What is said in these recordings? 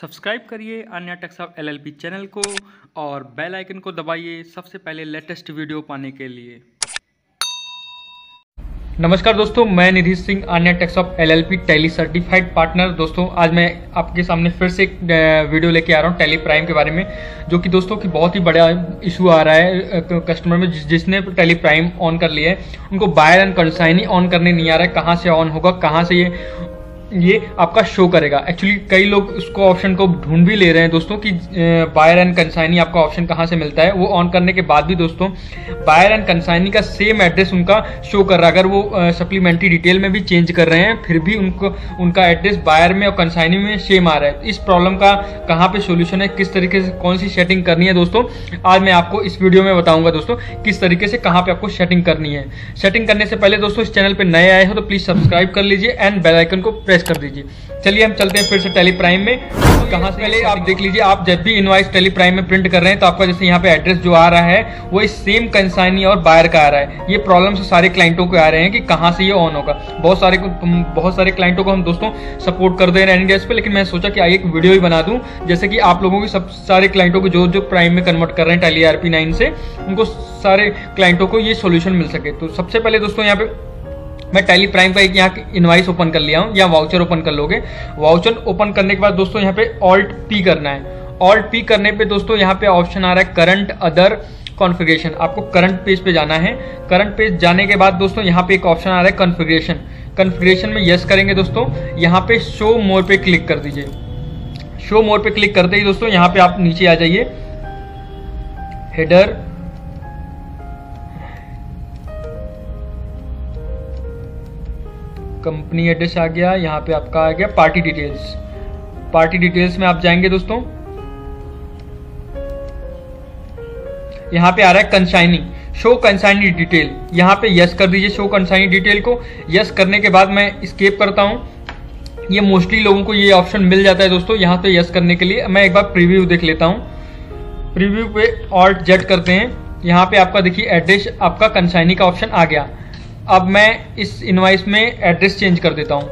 Subscribe करिए अन्य Taxup LLP channel को और बेल आइकन को दबाइए सबसे पहले लेटेस्ट वीडियो पाने के लिए। नमस्कार दोस्तों मैं निधि सिंह अन्य Taxup LLP Tally certified partner. दोस्तों आज मैं आपके सामने फिर से एक वीडियो लेके आ रहा हूँ टैली प्राइम के बारे में जो कि दोस्तों की बहुत ही बड़ा इशू आ रहा है कस्टमर में जिस, जिसने टैली प्राइम ऑन कर लिया है उनको बायर एंड कंसाइनी ऑन करने नहीं आ रहा है कहाँ से ऑन होगा कहाँ से ये ये आपका शो करेगा। एक्चुअली कई लोग उसको ऑप्शन को ढूंढ भी ले रहे हैं दोस्तों कि बायर एंड कंसाइनी आपका ऑप्शन कहाँ से मिलता है। वो ऑन करने के बाद भी दोस्तों बायर एंड कंसाइनी का सेम एड्रेस उनका शो कर रहा है। अगर वो सप्लीमेंट्री डिटेल में भी चेंज कर रहे हैं, फिर भी उनको, उनका एड्रेस बायर में और कंसाइनी में सेम आ रहा है। इस प्रॉब्लम का कहाँ पे सोल्यूशन है? किस तरीके से, कौन सी सेटिंग करनी है दोस्तों? आज मैं आपको इस वीडियो में बताऊँगा दोस्तों, किस तरीके से कहाँ पे आपको सेटिंग करनी है। सेटिंग करने से पहले दोस्तों, इस चैनल पर नए आए हो तो प्लीज़ सब्सक्राइब कर लीजिए एंड बेलाइकन को प्रेस प्रेस कर दीजिए। चलिए हम चलते हैं फिर से टेली प्राइम में। कहाँ से पहले आप देख लीजिए आप जब भी इनवाइस टेली प्राइम में प्रिंट कर रहे हैं तो आपका जैसे यहाँ पे एड्रेस जो आ रहा है वो इस सेम कंसाइनी और बायर का आ रहा है। ये प्रॉब्लम से सारे क्लाइंटों को आ रहे हैं कि कहाँ से ये ऑन होगा। बहुत सारे बहुत सारे क्लाइंटों को हम दोस्तों सपोर्ट कर दे रहे हैं डेस्क पे लेकिन मैं सोचा कि आइए एक वीडियो ही बना दूँ। जैसे कि आप लोगों की सब सारे क्लाइंटों को जो जो प्राइम में कन्वर्ट कर रहे हैं टेली नाइन से उनको सारे क्लाइंटों को ये सोल्यूशन मिल सके। तो सबसे पहले दोस्तों यहाँ पे मैं टैली प्राइम का एक यहाँ इनवाइस ओपन कर लिया हूँ, या वाउचर ओपन कर लोगे। वाउचर ओपन करने के बाद दोस्तों यहाँ पे ऑल्ट पी करना है। ऑल्ट पी करने पे दोस्तों यहाँ पे ऑप्शन आ रहा है करंट अदर कॉन्फ़िगरेशन आपको करंट पेज पे जाना है। करंट पेज जाने के बाद दोस्तों यहाँ पे एक ऑप्शन आ रहा है कॉन्फ़िगरेशन कॉन्फ़िगरेशन में यस करेंगे दोस्तों। यहाँ पे शो मोर पे क्लिक कर दीजिए। शो मोर पे क्लिक करते ही दोस्तों यहाँ पे आप नीचे आ जाइए। हेडर कंपनी एड्रेस आ गया, यहाँ पे आपका आ गया पार्टी डिटेल्स पार्टी डिटेल्स में आप जाएँगे दोस्तों। यहाँ पे आ रहा है कंसाइनिंग शो कंसाइनी डिटेल यहाँ पे यस कर दीजिए शो कंसाइनी डिटेल को। यस करने के बाद मैं स्केप करता हूँ। ये मोस्टली लोगों को ये ऑप्शन मिल जाता है दोस्तों, यहाँ पे यस करने के लिए। मैं एक बार प्रीव्यू देख लेता हूँ। प्रीव्यू पे ऑल्ट जेट करते हैं। यहाँ पे आपका देखिए एड्रेस आपका कंसाइनी का ऑप्शन आ गया। अब मैं इस इनवाइस में एड्रेस चेंज कर देता हूँ।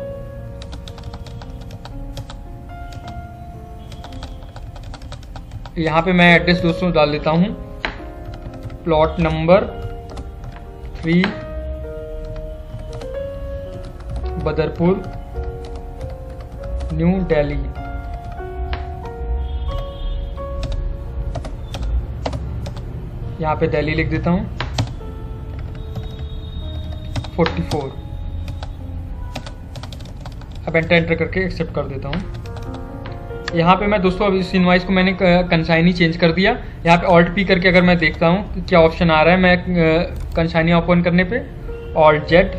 यहाँ पे मैं एड्रेस दोस्तों डाल देता हूँ। Plot number three Badarpur New Delhi यहाँ पे दिल्ली लिख देता हूँ। 44 अब एंटर एंटर करके एक्सेप्ट कर देता हूँ। यहाँ पे मैं दोस्तों अब इस इनवाइस को मैंने कंसाइनी चेंज कर दिया। यहाँ पे ऑल्ट पी करके अगर मैं देखता हूँ क्या ऑप्शन आ रहा है, मैं कंसाइनी ओपन करने पे ऑल्ट जेड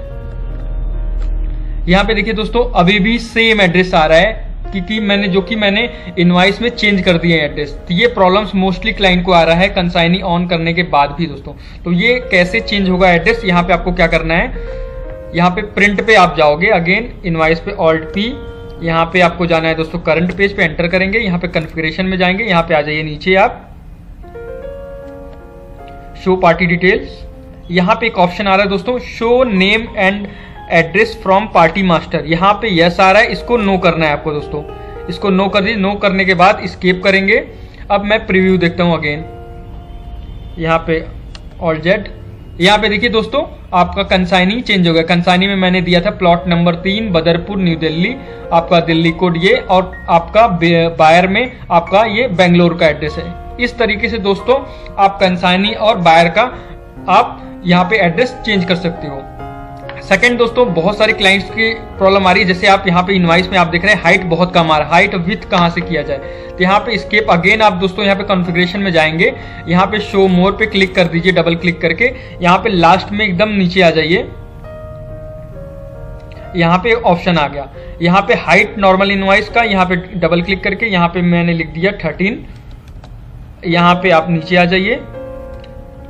यहाँ पे देखिए दोस्तों, अभी भी सेम एड्रेस आ रहा है। क्योंकि मैंने, जो कि मैंने इनवाइस में चेंज कर दिए एड्रेस तो ये प्रॉब्लम्स मोस्टली क्लाइंट को आ रहा है कंसाइनी ऑन करने के बाद भी दोस्तों। तो ये कैसे चेंज होगा एड्रेस यहाँ पे आपको क्या करना है? यहाँ पे प्रिंट पे आप जाओगे अगेन इनवाइस पे ऑल्ट पी यहाँ पे आपको जाना है दोस्तों करंट पेज पे एंटर करेंगे। यहाँ पे कन्फिग्रेशन में जाएँगे। यहाँ पे आ जाइए नीचे आप। शो पार्टी डिटेल्स यहाँ पे एक ऑप्शन आ रहा है दोस्तों show name and address from party master यहाँ पे यस आ रहा है, इसको नो करना है आपको दोस्तों। इसको नो कर दीजिए नो करने के बाद स्केप करेंगे। अब मैं प्रीव्यू देखता हूँ अगेन यहाँ पे ऑल जेड यहाँ पे देखिए दोस्तों, आपका कंसाइनिंग चेंज हो गया। कंसाइनी में मैंने दिया था प्लॉट नंबर तीन, बदरपुर न्यू दिल्ली आपका दिल्ली कोड ये और आपका बायर में आपका ये बेंगलोर का एड्रेस है। इस तरीके से दोस्तों, आप कंसाइनी और बायर का आप यहाँ पे एड्रेस चेंज कर सकते हो। सेकंड दोस्तों बहुत सारे क्लाइंट्स की प्रॉब्लम आ रही है जैसे आप यहाँ पे इनवाइस में आप देख रहे हैं हाइट बहुत कम आ रहा है हाइट विथ कहाँ से किया जाए तो यहाँ पे स्केप अगेन आप दोस्तों यहाँ पे कॉन्फ़िगरेशन में जाएँगे यहाँ पे शो मोर पे क्लिक कर दीजिए डबल क्लिक करके यहाँ पे लास्ट में एकदम नीचे आ जाइए यहाँ पे ऑप्शन आ गया यहाँ पे हाइट नॉर्मल इनवाइस का यहाँ पे डबल क्लिक करके यहाँ पे मैंने लिख दिया थर्टीन यहाँ पे आप नीचे आ जाइए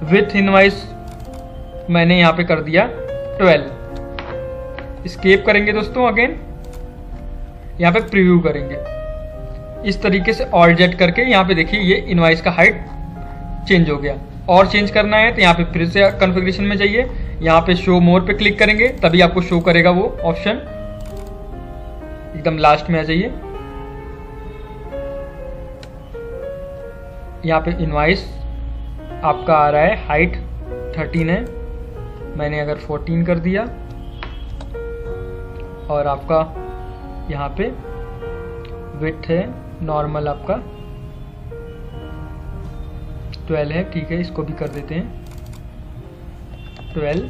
विथ इनवाइस मैंने यहाँ पे कर दिया ट्वेल्व स्केप करेंगे दोस्तों अगेन यहाँ पे प्रीव्यू करेंगे. इस तरीके से ऑल जेट करके यहाँ पे देखिए ये इनवाइस का हाइट चेंज हो गया. और चेंज करना है तो यहाँ पे फिर से कॉन्फ़िगरेशन में जाइए. यहाँ पे शो मोर पे क्लिक करेंगे, तभी आपको शो करेगा वो ऑप्शन एकदम लास्ट में आ जाइए. यहाँ पे इनवाइस आपका आ रहा है हाइट थर्टीन है. मैंने अगर फोर्टीन कर दिया और आपका यहाँ पे विथ है नॉर्मल आपका ट्वेल्व है, ठीक है, इसको भी कर देते हैं। ट्वेल्व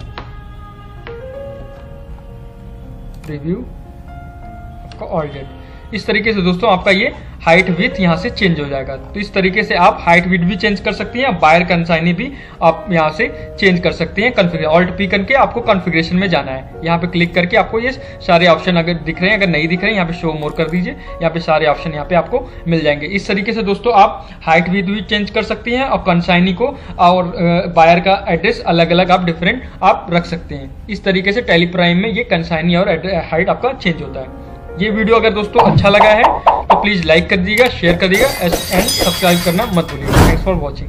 रिव्यू आपका ऑल डेट इस तरीके से दोस्तों आपका ये हाइट विथ यहाँ से चेंज हो जाएगा। तो इस तरीके से आप हाइट विथ भी चेंज कर सकती हैं बायर कंसाइनी भी आप यहाँ से चेंज कर सकते हैं कॉन्फ़िगर ऑल्ट पी करके आपको कॉन्फ़िगरेशन में जाना है। यहाँ पे क्लिक करके आपको ये सारे ऑप्शन अगर दिख रहे हैं, अगर नहीं दिख रहे हैं, यहाँ पे शो मोर कर दीजिए। यहाँ पे सारे ऑप्शन यहाँ पे आपको मिल जाएँगे। इस तरीके से दोस्तों आप हाइट विथ भी चेंज कर सकती हैं और कंसाइनी को और बायर का एड्रेस अलग अलग आप डिफरेंट आप रख सकते हैं। इस तरीके से टेलीप्राइम में ये कंसाइनी और हाइट आपका चेंज होता है। ये वीडियो अगर दोस्तों अच्छा लगा है तो प्लीज़ लाइक कर दीजिएगा शेयर कर दीजिएगा एंड सब्सक्राइब करना मत भूलिएगा। Thanks for watching